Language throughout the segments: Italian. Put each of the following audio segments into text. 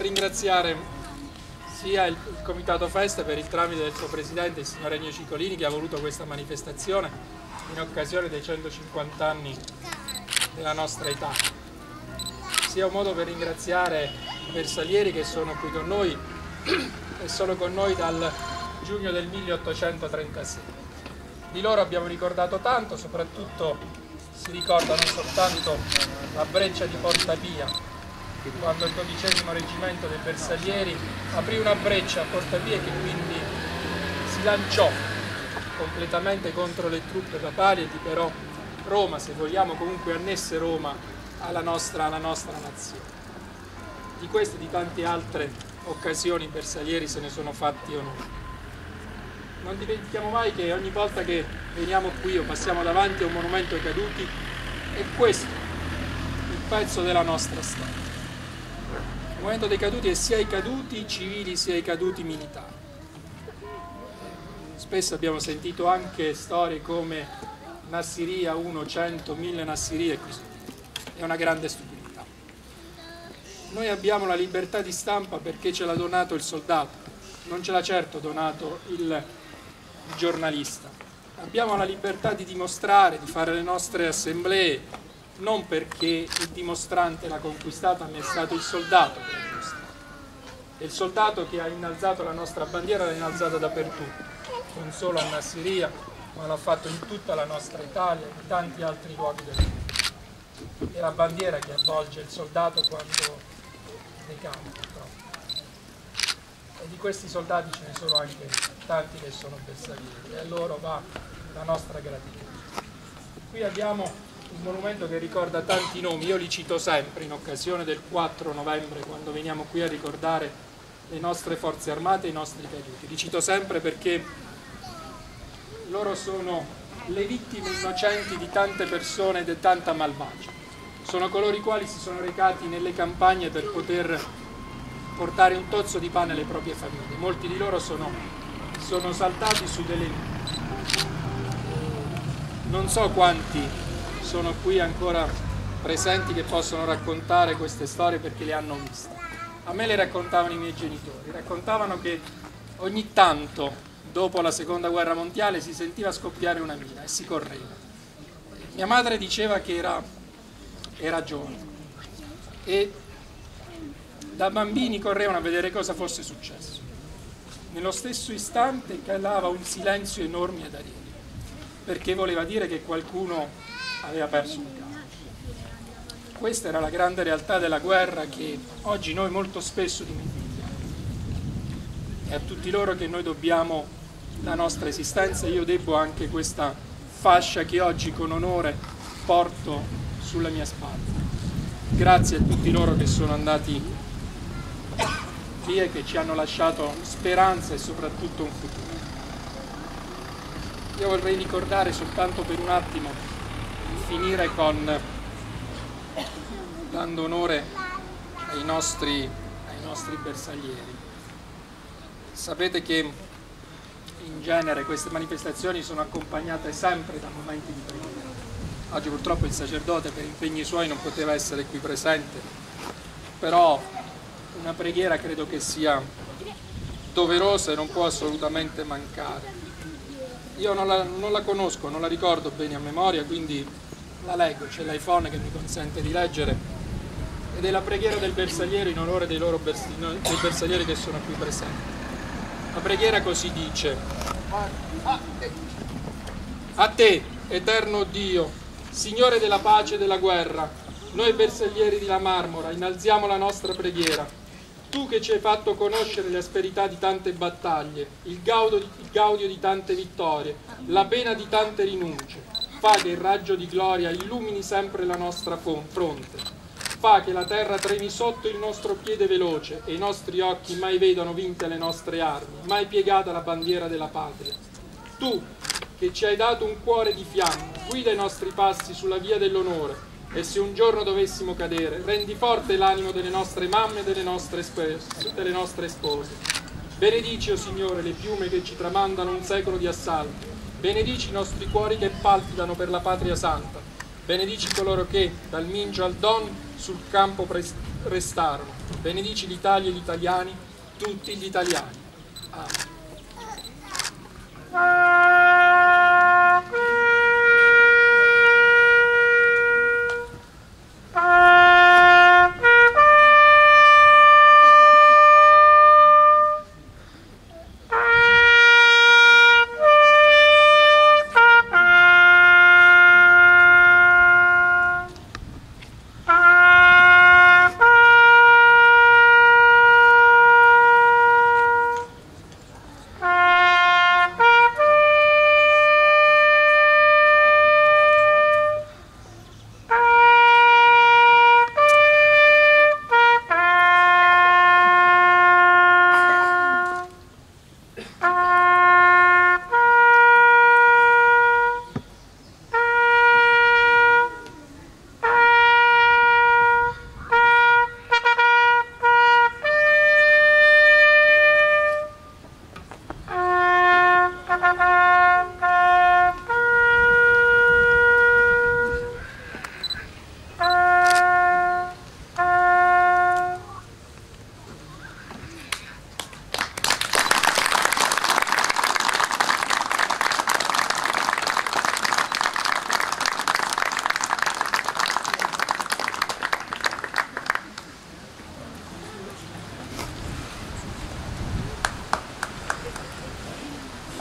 ringraziare sia il, il, Comitato Festa per il tramite del suo presidente, il signor Ennio Cicolini, che ha voluto questa manifestazione in occasione dei 150 anni della nostra età. Sia un modo per ringraziare i versalieri che sono qui con noi e sono con noi dal giugno del 1836. Di loro abbiamo ricordato tanto, soprattutto si ricorda non soltanto la breccia di Porta Pia, quando il dodicesimo reggimento dei Bersaglieri aprì una breccia a Porta Pia che quindi si lanciò completamente contro le truppe papali e liberò Roma, se vogliamo comunque annesse Roma alla nostra, alla nostra nazione. Di queste e di tante altre occasioni i bersaglieri se ne sono fatti onore. Non dimentichiamo mai che ogni volta che veniamo qui o passiamo davanti a un monumento ai caduti è questo il pezzo della nostra storia. Il movimento dei caduti è sia i caduti civili sia i caduti militari. Spesso abbiamo sentito anche storie come Nassiria 1, 100, 1000 Nassiria e così È una grande stupidità. Noi abbiamo la libertà di stampa perché ce l'ha donato il soldato, non ce l'ha certo donato il giornalista. Abbiamo la libertà di dimostrare, di fare le nostre assemblee, non perché il dimostrante l'ha conquistata, ma è stato il soldato che l'ha conquistata. E il soldato che ha innalzato la nostra bandiera l'ha innalzata dappertutto, non solo a Nassiria, ma l'ha fatto in tutta la nostra Italia e in tanti altri luoghi del mondo. È la bandiera che avvolge il soldato quando decade, purtroppo. E di questi soldati ce ne sono anche tanti che sono bersaglieri e a loro va la nostra gratitudine. Qui abbiamo un monumento che ricorda tanti nomi, io li cito sempre in occasione del 4 novembre quando veniamo qui a ricordare le nostre forze armate e i nostri caduti, li cito sempre perché loro sono le vittime innocenti di tante persone e di tanta malvagia, sono coloro i quali si sono recati nelle campagne per poter portare un tozzo di pane alle proprie famiglie. Molti di loro sono, sono saltati su delle non so quanti sono qui ancora presenti che possono raccontare queste storie perché le hanno viste. A me le raccontavano i miei genitori, raccontavano che ogni tanto dopo la seconda guerra mondiale si sentiva scoppiare una mina e si correva. Mia madre diceva che era, era giovane e da bambini correvano a vedere cosa fosse successo. Nello stesso istante calava un silenzio enorme ad Ariele, perché voleva dire che qualcuno aveva perso un capo. Questa era la grande realtà della guerra che oggi noi molto spesso dimentichiamo. E a tutti loro che noi dobbiamo la nostra esistenza, io debbo anche questa fascia che oggi con onore porto sulla mia spalla. Grazie a tutti loro che sono andati vie che ci hanno lasciato speranza e soprattutto un futuro. Io vorrei ricordare soltanto per un attimo, finire con dando onore ai nostri, ai nostri bersaglieri. Sapete che in genere queste manifestazioni sono accompagnate sempre da momenti di preghiera. Oggi purtroppo il sacerdote per impegni suoi non poteva essere qui presente, però una preghiera credo che sia doverosa e non può assolutamente mancare. Io non la, non la conosco, non la ricordo bene a memoria, quindi la leggo, c'è l'iPhone che mi consente di leggere ed è la preghiera del bersagliere in onore dei, loro bers- dei bersaglieri che sono qui presenti. La preghiera così dice, a te, eterno Dio, Signore della pace e della guerra, noi bersaglieri di La Marmora innalziamo la nostra preghiera tu che ci hai fatto conoscere le asperità di tante battaglie, il gaudio, di, il gaudio di tante vittorie, la pena di tante rinunce, fa che il raggio di gloria illumini sempre la nostra fronte. Fa che la terra tremi sotto il nostro piede veloce e i nostri occhi mai vedano vinte le nostre armi, mai piegata la bandiera della patria. Tu, che ci hai dato un cuore di fiamma, guida i nostri passi sulla via dell'onore, e se un giorno dovessimo cadere, rendi forte l'animo delle nostre mamme e delle nostre, delle nostre spose. Benedici, o oh Signore, le piume che ci tramandano un secolo di assalti. Benedici i nostri cuori che palpitano per la patria santa. Benedici coloro che, dal Mingio al Don, sul campo restarono. Benedici l'Italia e gli italiani, tutti gli italiani. Amen.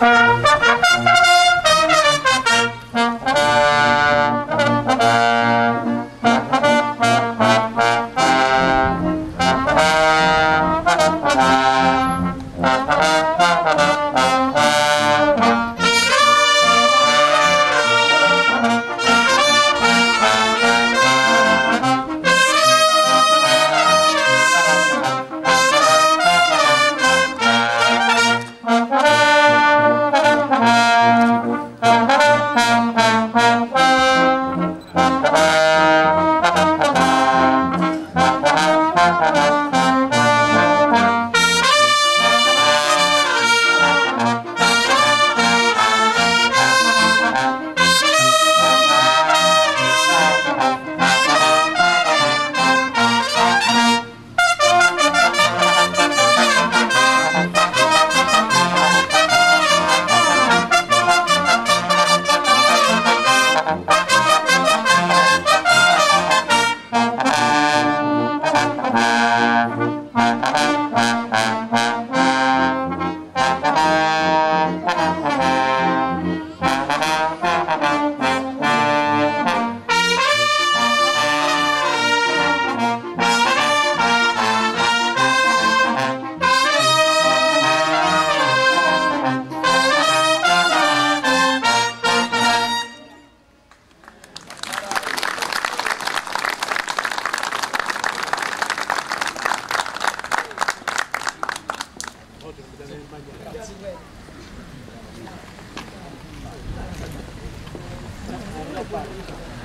Música Thank.